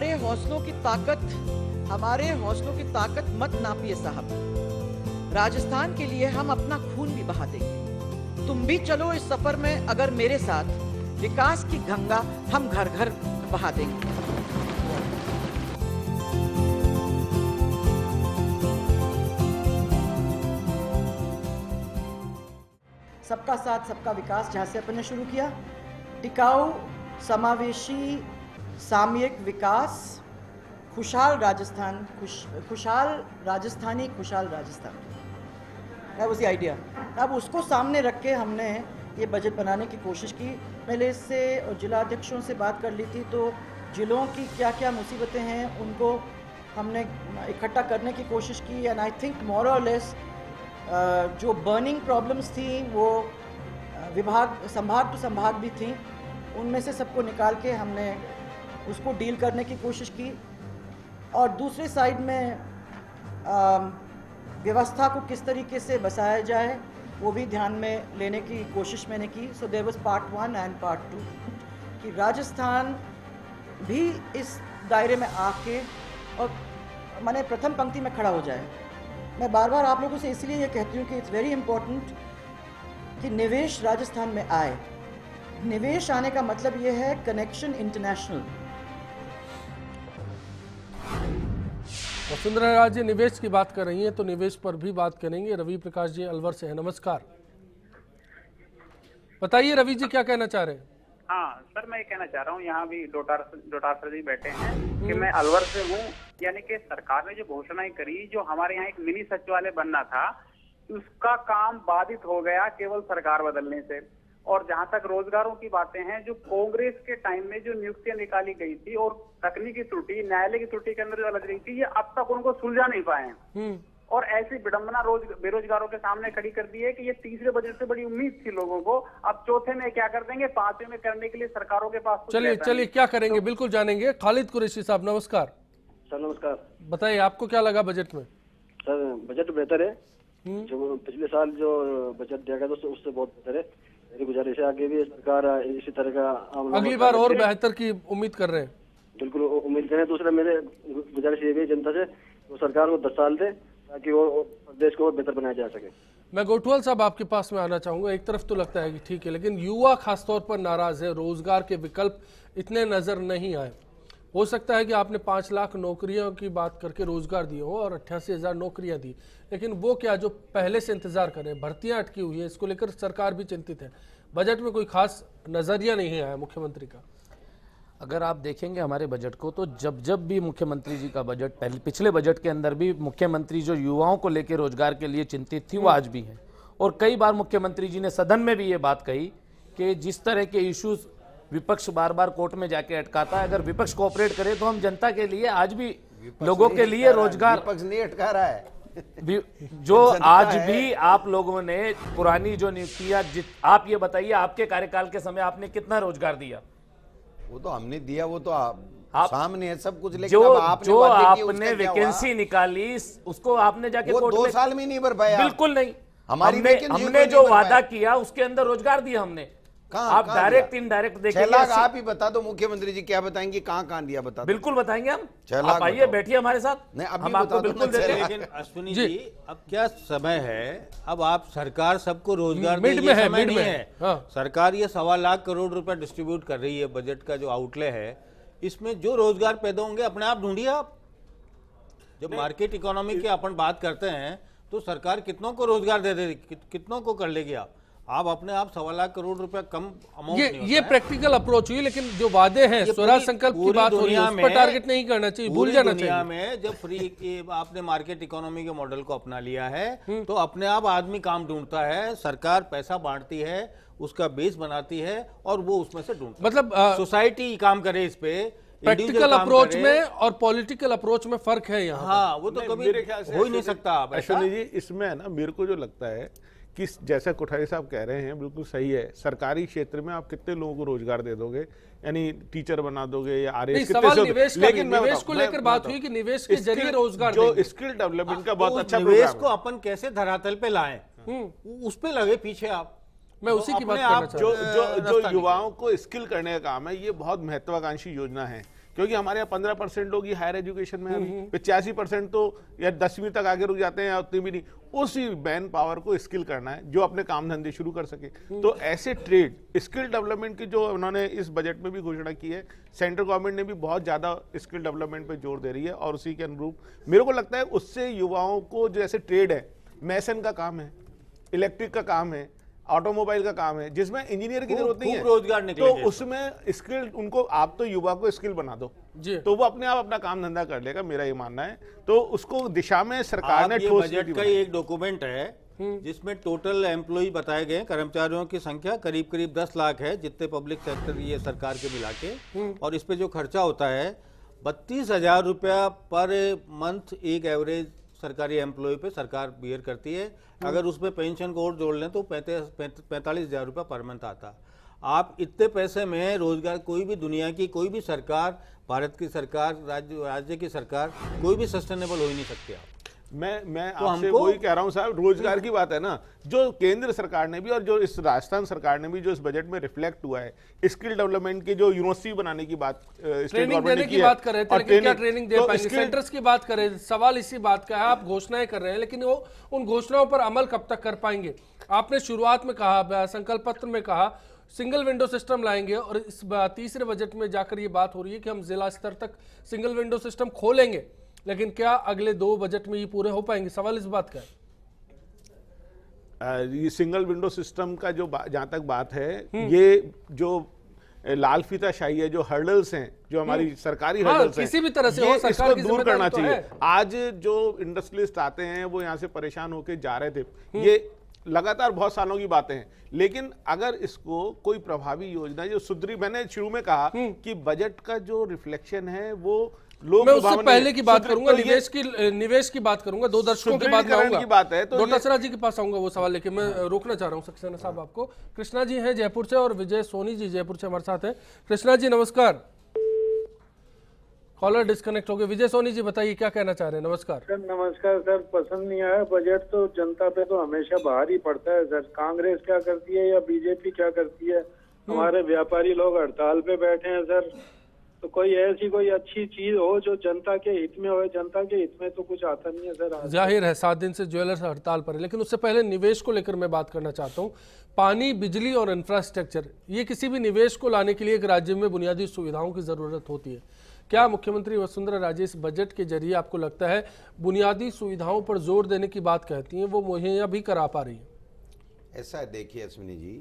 हमारे हौसलों की ताकत, हमारे हौसलों की ताकत मत नापिए साहब। राजस्थान के लिए हम अपना खून भी बहा देंगे। तुम भी चलो इस सफ़र में, अगर मेरे साथ विकास की गंगा हम घर घर बहा देंगे। सबका साथ, सबका विकास, जहाँ से अपन ने शुरू किया। टिकाऊ, समावेशी सामयिक विकास, खुशहाल राजस्थान, खुश, खुशहाल राजस्थानी, खुशहाल राजस्थान। दैट आइडिया अब उसको सामने रख के हमने ये बजट बनाने की कोशिश की। पहले इससे जिला अध्यक्षों से बात कर ली थी तो जिलों की क्या क्या मुसीबतें हैं, उनको हमने इकट्ठा करने की कोशिश की। एंड आई थिंक मोर और लेस जो बर्निंग प्रॉब्लम्स थी, वो विभाग, संभाग टू संभाग भी थी, उनमें से सबको निकाल के हमने उसको डील करने की कोशिश की और दूसरे साइड में व्यवस्था को किस तरीके से बसाया जाए, वो भी ध्यान में लेने की कोशिश मैंने की। So there was part one and part two कि राजस्थान भी इस दायरे में आके और मैंने प्रथम पंक्ति में खड़ा हो जाए। मैं बार बार आप लोगों से इसलिए ये कहती हूँ कि इट्स वेरी इम्पोर्टेंट कि निवेश राजस्थान में आए। निवेश आने का मतलब ये है कनेक्शन इंटरनेशनल वसुंधरा राजे निवेश की बात कर रही हैं तो निवेश पर भी बात करेंगे। रवि प्रकाश जी अलवर से है। नमस्कार। बताइए रवि जी क्या कहना चाह रहे हैं? हाँ सर मैं ये कहना चाह रहा हूँ यहाँ भी डोटार डोटार सर जी बैठे हैं कि मैं अलवर से हूँ। यानी कि सरकार ने जो घोषणाएँ करी जो हमारे यहाँ एक मिनी सचिवालय बनना था उसका काम बाधित हो गया केवल सरकार बदलने से। और जहाँ तक रोजगारों की बातें हैं जो कांग्रेस के टाइम में जो नियुक्तियाँ निकाली गई थी और तकनीकी त्रुटि न्यायालय की त्रुटि के अंदर जो अलग गई थी ये अब तक उनको सुलझा नहीं पाए हैं। हम्म। और ऐसी विडंबना रोज बेरोजगारों के सामने खड़ी कर दी है कि ये तीसरे बजट से बड़ी उम्मीद थी लोगों को। अब चौथे में क्या कर देंगे? पांचवे में करने के लिए सरकारों के पास चलिए चलिए क्या करेंगे? बिल्कुल जानेंगे। खालिद कुरैशी साहब नमस्कार। सर नमस्कार। बताइए आपको क्या लगा बजट में? सर बजट बेहतर है। हम्म, जो पिछले साल जो बजट दिया गया था उससे बहुत बेहतर है। मेरी गुजारिश है आगे भी सरकार इसी तरह का अगली बार और बेहतर की उम्मीद कर रहे हैं। बिल्कुल उम्मीद करें। दूसरा मेरे गुजारिश ये भी जनता से वो सरकार को दस साल दे ताकि वो प्रदेश को और बेहतर बनाया जा सके। मैं गोठवाल साहब आपके पास में आना चाहूँगा। एक तरफ़ तो लगता है कि ठीक है लेकिन युवा खासतौर पर नाराज़ है रोज़गार के विकल्प इतने नज़र नहीं आए। हो सकता है कि आपने पाँच लाख नौकरियों की बात करके रोज़गार दिए हो और अट्ठासी हज़ार नौकरियाँ दी। लेकिन वो क्या जो पहले से इंतज़ार करें भर्तियाँ अटकी हुई है, इसको लेकर सरकार भी चिंतित है। बजट में कोई खास नज़रिया नहीं आया मुख्यमंत्री का। अगर आप देखेंगे हमारे बजट को तो जब जब भी मुख्यमंत्री जी का बजट, पहले पिछले बजट के अंदर भी मुख्यमंत्री जो युवाओं को लेकर रोज़गार के लिए चिंतित थी, वो आज भी है। और कई बार मुख्यमंत्री जी ने सदन में भी ये बात कही कि जिस तरह के इश्यूज़ विपक्ष बार बार कोर्ट में जाके अटकाता है। अगर विपक्ष कोऑपरेट करे तो हम जनता के लिए आज भी लोगों के लिए रोज़गार विपक्ष नहीं अटका रहा है। जो आज। भी आप लोगों ने पुरानी जो नियुक्तियाँ आप ये बताइए आपके कार्यकाल के समय आपने कितना रोज़गार दिया? वो तो हमने दिया वो तो आप, आप- सामने है सब कुछ लेकिन जो आपने जो आपने? वैकेंसी निकाली उसको आपने जाके वो दो साल में नहीं भर पाया। बिल्कुल नहीं। हमारी हमने हमने जो वादा किया उसके अंदर रोज़गार दिया हमने। कहाँ आप डायरेक्ट? इनडायरेक्ट छह लाख आप ही बता दो मुख्यमंत्री जी क्या बताएँगे कहाँ कहाँ दिया बता बिल्कुल बताएँगे हम। छह लाख आइए बैठिए हमारे साथ। नहीं, अभी हम आपको बिल्कुल देते हैं लेकिन अश्विनी जी। अब क्या समय है? अब आप सरकार सबको रोज़गार मिड में ये है, मिड में। है। है। सरकार ये सवा लाख करोड़ रुपए डिस्ट्रीब्यूट कर रही है बजट का जो आउटले है। इसमें जो रोज़गार पैदा होंगे अपने आप ढूंढिए आप। जब मार्केट इकोनॉमी की अपन बात करते हैं तो सरकार कितनों को रोज़गार दे दे कि, कितनों को कर लेगी आप? आप अपने आप सवा लाख करोड़ रुपए कम अमाउंट ये ये प्रैक्टिकल अप्रोच हुई लेकिन जो वादे हैं स्वराज संकल्प की बात हो रही है उस पर टारगेट नहीं करना चाहिए भूल जाना दुनिया चाहिए। में जब फ्री आपने मार्केट इकोनॉमी के मॉडल को अपना लिया है हम्म। तो अपने आप आदमी काम ढूंढता है सरकार पैसा बांटती है उसका बेस बनाती है और वो उसमें से ढूंढता मतलब, सोसाइटी काम करे इस पे प्रैक्टिकल अप्रोच में और पॉलिटिकल अप्रोच में फ़र्क है यहाँ हाँ वो तो कभी मेरे ख्याल से हो ही नहीं सकता आप जी इसमें है ना मेरे को जो लगता है कि जैसा कोठारी साहब कह रहे हैं बिल्कुल सही है। सरकारी क्षेत्र में आप कितने लोगों को रोज़गार दे दोगे? यानी टीचर बना दोगे या आर निवेश मैं निवेश को लेकर बात हुई कि निवेश के ज़रिए रोज़गार जो स्किल डेवलपमेंट का तो बहुत अच्छा निवेश को अपन कैसे धरातल पे लाएँ? उस पर लगे पीछे आप। मैं तो उसी की बात जो जो युवाओं को स्किल करने का काम है ये बहुत महत्वाकांक्षी योजना है। क्योंकि हमारे यहाँ पंद्रह परसेंट लोग ही हायर एजुकेशन में हैं अभी। पचासी परसेंट तो या दसवीं तक आगे रुक जाते हैं या उतनी भी नहीं। उसी मैन पावर को स्किल करना है जो अपने काम धंधे शुरू कर सके। तो ऐसे ट्रेड स्किल डेवलपमेंट की जो उन्होंने इस बजट में भी घोषणा की है सेंट्रल गवर्नमेंट ने भी बहुत ज़्यादा स्किल डेवलपमेंट पर ज़ोर दे रही है और उसी के अनुरूप मेरे को लगता है उससे युवाओं को जो ऐसे ट्रेड है मैसन का काम है इलेक्ट्रिक का काम है ऑटोमोबाइल का काम है जिसमें इंजीनियर की ज़रूरत नहीं है। रोज़गार निकले तो उसमें स्किल उनको आप तो युवा को स्किल बना दो। जी। तो वो अपने आप अपना काम धंधा कर लेगा मेरा ये मानना है। तो उसको दिशा में सरकार ने ठोस बजट का एक डॉक्यूमेंट है जिसमें टोटल एम्प्लॉय बताए गए कर्मचारियों की संख्या करीब करीब 10 लाख है जितने पब्लिक सेक्टर ये सरकार के मिला के। और इस पे जो खर्चा होता है बत्तीस हज़ार रुपया पर मंथ एक एवरेज सरकारी एम्प्लॉय पे सरकार बियर करती है। अगर उसमें पेंशन को और जोड़ लें तो पैंतीस, पैंतालीस हज़ार रुपया पर मंथ आता। आप इतने पैसे में रोज़गार, कोई भी दुनिया की, कोई भी सरकार, भारत की सरकार, राज्य राज्य की सरकार, कोई भी सस्टेनेबल हो ही नहीं सकती आप। मैं मैं तो आपसे वही कह रहा हूँ साहब रोज़गार की बात है ना जो केंद्र सरकार ने भी और जो इस राजस्थान सरकार ने भी जो इस बजट में रिफ्लेक्ट हुआ है स्किल डेवलपमेंट की जो यूनिवर्सिटी बनाने की बात ट्रेनिंग देने ने की बात कर रहे थे लेकिन क्या ट्रेनिंग दे तो पाएँगे? सेंटर्स की बात करें सवाल इसी बात का है आप घोषणाएँ कर रहे हैं लेकिन वो उन घोषणाओं पर अमल कब तक कर पाएँगे? आपने शुरुआत में कहा संकल्प पत्र में कहा सिंगल विंडो सिस्टम लाएँगे और इस तीसरे बजट में जाकर ये बात हो रही है कि हम जिला स्तर तक सिंगल विंडो सिस्टम खोलेंगे। लेकिन क्या अगले दो बजट में ये पूरे हो पाएँगे? सवाल इस बात का है। ये सिंगल विंडो सिस्टम का जो जहाँ तक बात है ये जो लाल फीता शाही है जो हर्डल्स हैं जो हमारी सरकारी हाँ, हर्डल्स किसी भी तरह से हो, सरकार इसको की दूर करना तो चाहिए। आज जो इंडस्ट्रियलिस्ट आते हैं वो यहाँ से परेशान होकर जा रहे थे। ये लगातार बहुत सालों की बातें हैं। लेकिन अगर इसको कोई प्रभावी योजना जो सुधरी मैंने शुरू में कहा कि बजट का जो रिफ्लेक्शन है वो लोग मैं उससे पहले की बात करूँगा तो निवेश की निवेश की बात करूँगा दो दर्शकों के बाद की बात है, तो जी के पास आऊँगा वो सवाल लेके। मैं रोकना चाह रहा हूँ सक्सेना साहब आपको। कृष्णा जी हैं जयपुर से और विजय सोनी जी जयपुर से हमारे साथ हैं। कृष्णा जी नमस्कार। कॉलर डिस्कनेक्ट हो गए। विजय सोनी जी बताइए क्या कहना चाह रहे हैं? नमस्कार। सर नमस्कार सर पसंद नहीं आया। बजट तो जनता पे तो हमेशा बाहर ही पड़ता है सर। कांग्रेस क्या करती है या बीजेपी क्या करती है? हमारे व्यापारी लोग हड़ताल पे बैठे हैं सर। तो कोई ऐसी कोई अच्छी चीज़ हो जो जनता के हित में हो जनता के हित में तो कुछ आता नहीं है सर ज़ाहिर है सात दिन से ज्वेलर्स हड़ताल पर है लेकिन उससे पहले निवेश को लेकर मैं बात करना चाहता हूँ। पानी बिजली और इंफ्रास्ट्रक्चर ये किसी भी निवेश को लाने के लिए एक राज्य में बुनियादी सुविधाओं की ज़रूरत होती है। क्या मुख्यमंत्री वसुंधरा राजे इस बजट के ज़रिए आपको लगता है बुनियादी सुविधाओं पर ज़ोर देने की बात कहती हैं वो मुहैया भी करा पा रही है? ऐसा देखिए अश्विनी जी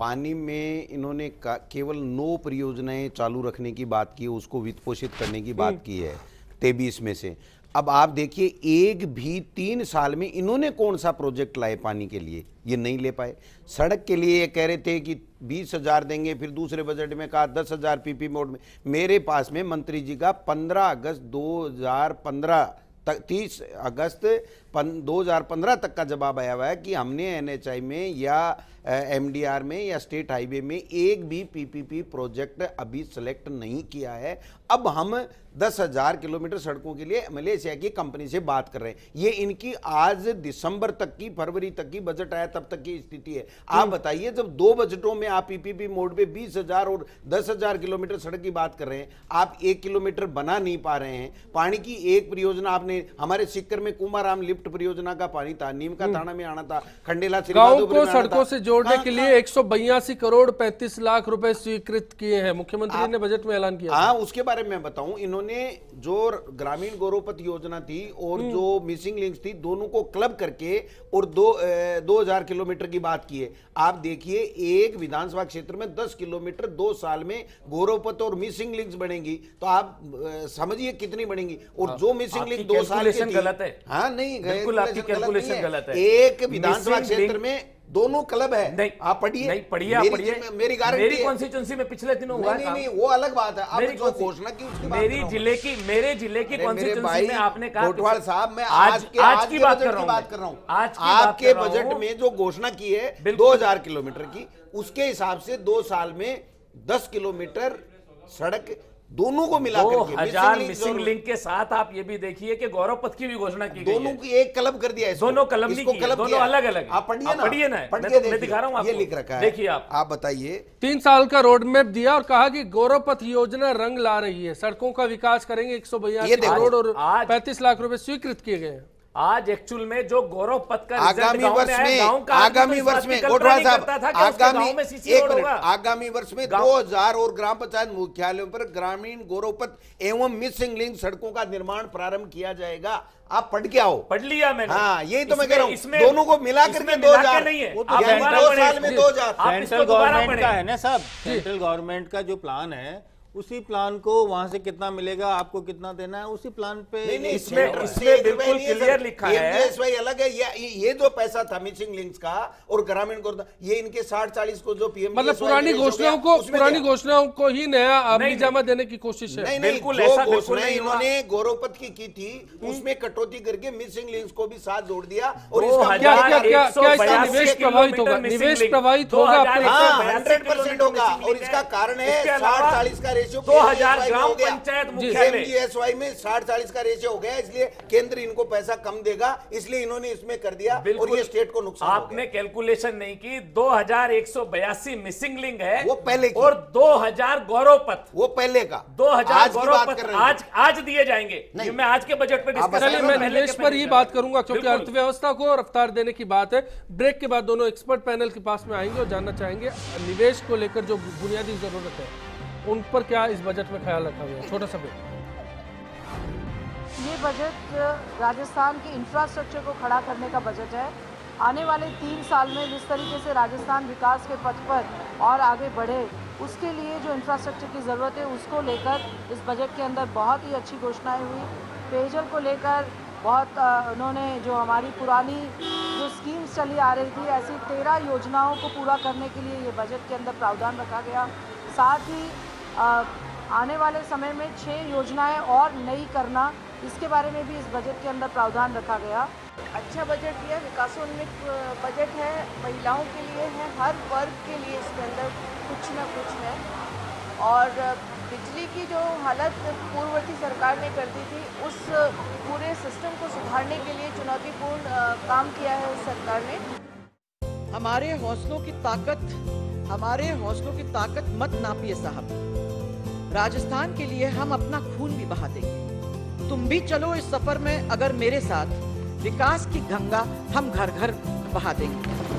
पानी में इन्होंने केवल नौ परियोजनाएँ चालू रखने की बात की है उसको वित्त पोषित करने की बात की है तेबीस में से। अब आप देखिए एक भी तीन साल में इन्होंने कौन सा प्रोजेक्ट लाए पानी के लिए? ये नहीं ले पाए। सड़क के लिए ये कह रहे थे कि बीस हज़ार देंगे फिर दूसरे बजट में कहा दस हज़ार पीपी मोड में। मेरे पास में मंत्री जी का पंद्रह अगस्त दो हज़ार पंद्रह तक तीस अगस्त दो हज़ार पंद्रह तक का जवाब आया हुआ है कि हमने एनएचआई में या एमडीआर में या स्टेट हाईवे में एक भी पीपीपी प्रोजेक्ट अभी सेलेक्ट नहीं किया है। अब हम दस हज़ार किलोमीटर सड़कों के लिए मलेशिया की कंपनी से बात कर रहे हैं। ये इनकी आज दिसंबर तक की फरवरी तक की बजट आया तब तक की स्थिति है। आप बताइए जब दो बजटों में आप पीपीपी मोड पे बीस हज़ार और दस हज़ार किलोमीटर सड़क की बात कर रहे हैं आप एक किलोमीटर बना नहीं पा रहे हैं। पानी की एक परियोजना आपने हमारे सिक्कर में कुमाराम लिफ्ट परियोजना का पानी था नीम का थाना में आना था खंडेला गाँव को सड़कों से जोड़ने के लिए एक करोड़ 35 लाख रुपए स्वीकृत किए हैं। मुख्यमंत्री ने बजट में ऐलान किया हाँ उसके बारे में मैं बताऊँ इन्होंने जो ग्रामीण गौरवपथ योजना थी और हम्म। जो मिसिंग लिंक्स थी दोनों को क्लब करके और दो दो हज़ार किलोमीटर की बात की है। आप देखिए एक विधानसभा क्षेत्र में दस किलोमीटर दो साल में गौरवपथ और मिसिंग लिंक्स बनेंगी। तो आप समझिए कितनी बनेगी। और जो मिसिंग लिंक दो साल की गलत है। हाँ नहीं बिल्कुल आपकी calculation गलत है। एक विधानसभा क्षेत्र में दोनों क्लब है। नहीं आप पढ़िए। नहीं पढ़िए आप पढ़िए। मेरी गारंटी मेरी। कॉन्स्टिट्यूंसी में पिछले दिनों हुआ नहीं नहीं वो अलग बात है। मेरी जो घोषणा की उसकी बात मेरी। ज़िले की मेरे ज़िले की कॉन्स्टिट्यूंसी में आपने कहा कोटवाल साहब मैं आज के आज की बात कर रहा हूँ आपके बजट में जो घोषणा की है दो 2000 किलोमीटर की उसके हिसाब से दो साल में 10 किलोमीटर सड़क दोनों को मिला दो हज़ार मिसिंग लिंक के साथ आप ये भी देखिए कि गौरव पथ की भी घोषणा की दोनों की एक कलब कर दिया इसको। दोनों कलम नहीं इसको कलब दोनों अलग अलग आप पढ़िए ना? पढ़िए ना, पढ़ मैं के तो- मैं दिखा रहा हूँ ये लिख रखा है। देखिए आप। आप बताइए। तीन साल का रोड मैप दिया और कहा कि गौरव पथ योजना रंग ला रही है। सड़कों का विकास करेंगे एक सौ बयासी करोड़ और पैंतीस लाख रूपए स्वीकृत किए गए हैं। आज एक्चुअल में जो गौरव पथ का आगामी वर्ष में तो आगामी वर्ष में कल्पना साहब आगामी एक मिनट आगामी वर्ष में गांव- 2000 और ग्राम पंचायत मुख्यालयों पर ग्रामीण गौरव गौरवपथ एवं मिसिंग लिंक सड़कों का निर्माण प्रारंभ किया जाएगा। आप पढ़ के आओ। पढ़ लिया मैंने। हाँ यही तो मैं कह रहा हूँ। इसमें- दोनों को मिला करके दो हज़ार नहीं है। वो तो दो साल में दो हज़ार। सेंट्रल गवर्नमेंट का है ना साहब? सेंट्रल गवर्नमेंट का जो प्लान है उसी प्लान को वहाँ से कितना मिलेगा आपको कितना देना है उसी प्लान पे नहीं नहीं इसमें- इसमें बिल्कुल में नहीं है, clear सर। लिखा है। PMJSY अलग है ये ये- ये जो पैसा था मिसिंग लिंक्स का और ग्रामीण को ये इनके साठ चालीस को जो पीएम मतलब पुरानी घोषणाओं को पुरानी घोषणाओं को ही नया आमनी जामा देने की कोशिश है बिल्कुल ऐसा। इन्होंने गौरवपथ की की थी उसमें कटौती करके मिसिंग लिंक्स को भी साथ जोड़ दिया और इसका क्या क्या क्या निवेश प्रभावित होगा निवेश प्रभावित होगा है? हाँ हंड्रेड परसेंट होगा और इसका कारण है साठ चालीस का रेशियो दो हज़ार ग्राम पंचायत मुख्यालय। में साठ चालीस का रेशियो हो गया इसलिए केंद्र इनको पैसा कम देगा इसलिए इन्होंने इसमें कर दिया और ये स्टेट को नुकसान आपने कैलकुलेशन नहीं की 2182 मिसिंग लिंक है वो पहले की। और 2000 गौरव पथ वो पहले का। 2000 आज की गौरव बात पथ कर रहे हैं। आज आज दिए जाएँगे। नहीं। मैं आज के बजट पे आप डिस्कस चलिए मैं निवेश पर ही बात करूँगा क्योंकि अर्थव्यवस्था को रफ्तार देने की बात है। ब्रेक के बाद दोनों एक्सपर्ट पैनल के पास में आएँगे और जानना चाहेंगे। निवेश को लेकर जो बुनियादी ज़रूरत है। उन पर क्या इस बजट में ख्याल रखा गया? छोटा सा ये बजट राजस्थान के इंफ्रास्ट्रक्चर को खड़ा करने का बजट है। आने वाले तीन साल में जिस तरीके से राजस्थान विकास के पथ पर और आगे बढ़े, उसके लिए जो इंफ्रास्ट्रक्चर की ज़रूरत है, उसको लेकर इस बजट के अंदर बहुत ही अच्छी घोषणाएँ हुई। पेयजल को लेकर बहुत उन्होंने जो हमारी पुरानी जो स्कीम्स चली आ रही थी, ऐसी तेरह योजनाओं को पूरा करने के लिए ये बजट के अंदर प्रावधान रखा गया। साथ ही आने वाले समय में छः योजनाएँ और नई करना, इसके बारे में भी इस बजट के अंदर प्रावधान रखा गया। अच्छा बजट यह विकासोन्मुख बजट है, महिलाओं के लिए है, हर वर्ग के लिए इसके अंदर कुछ ना कुछ है। और बिजली की जो हालत पूर्ववर्ती सरकार ने कर दी थी, उस पूरे सिस्टम को सुधारने के लिए चुनौतीपूर्ण काम किया है इस सरकार ने। हमारे हौसलों की ताकत हमारे हौसलों की ताकत मत नापिए, साहब। राजस्थान के लिए हम अपना खून भी बहा देंगे। तुम भी चलो इस सफ़र में, अगर मेरे साथ विकास की गंगा हम घर घर बहा देंगे।